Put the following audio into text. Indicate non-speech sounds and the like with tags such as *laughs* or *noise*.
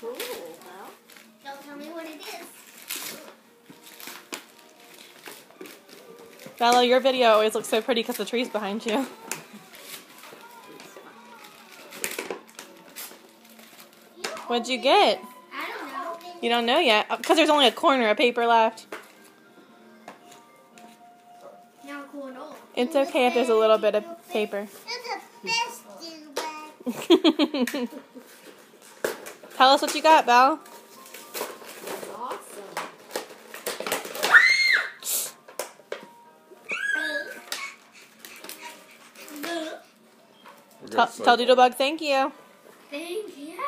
Cool. Well, Don't tell me what it is. Bella, your video always looks so pretty because the tree's behind you. What'd you get? I don't know. You don't know yet because there's only a corner of paper left. It's okay if there's a little bit of paper. It's a best bag. *laughs* Tell us what you got, Belle. awesome. Tell, tell Doodlebug thank you. Thank you.